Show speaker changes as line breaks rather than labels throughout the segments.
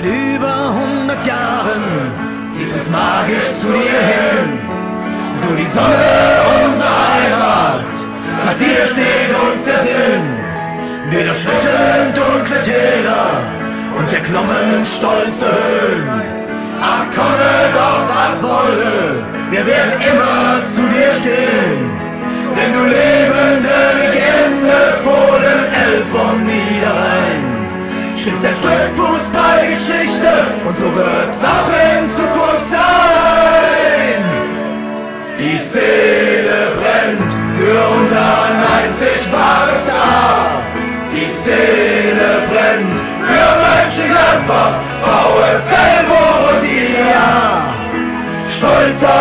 Seit über 100 Jahren zieht es magisch zu dir hin. Du die Sonne unserer Heimat, hat dir steht uns der Sinn. Wir durchschritten dunkle Täler und erklommen stolze Höhen. Ach, komme doch, was wolle, wir werden immer zu dir stehen, denn du lebst.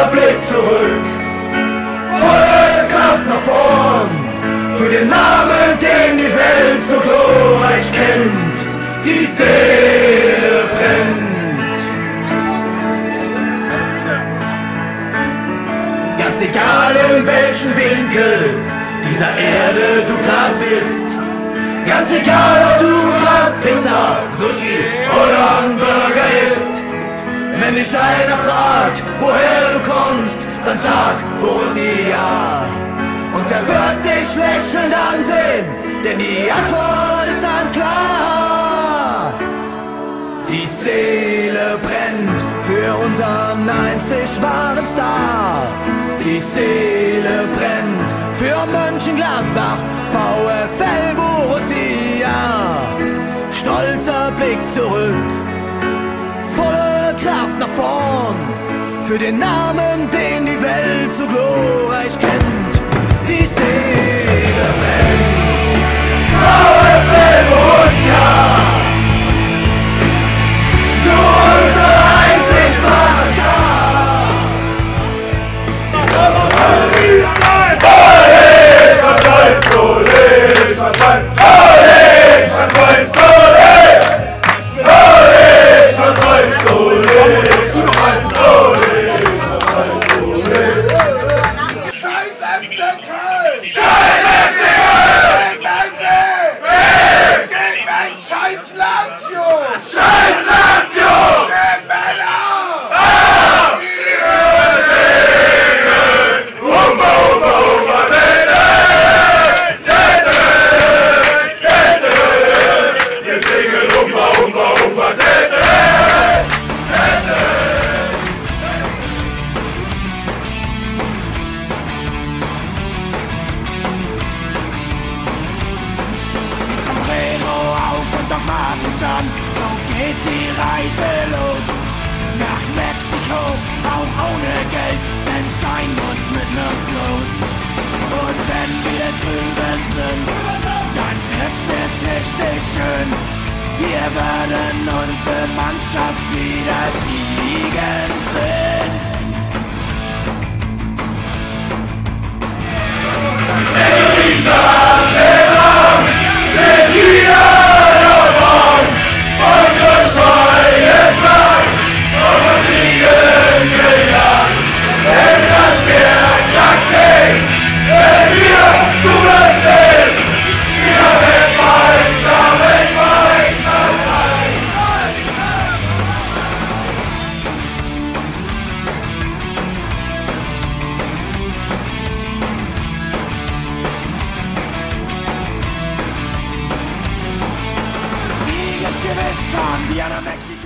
Blick zurück, volle Kraft nach vorn, für den Namen, den die Welt so glorreich kennt. Die Seele brennt. Ganz egal in welchem Winkel dieser Erde du grad bist. Ganz egal ob du grad Pizza, Sushi oder Hamburger isst. Wenn dich einer fragt, woher du kommst, dann sag Borussia. Und er wird dich lächelnd ansehen, denn die Antwort ist dann klar. Die Seele brennt für unseren einzig wahren Star. Die Seele brennt für Mönchengladbach, VfL für den Namen, den die Welt so glorreich kennt. Die Seele brennt, VfL Borussia. Du unser einzig wahrer
die Reise los. Nach Mexiko, auch ohne Geld, denn sein muss mit los. Und wenn wir drüben sind, dann ist es richtig schön. Wir werden unsere Mannschaft wieder siegen Siegesgewiss fahren wir nach Mexiko.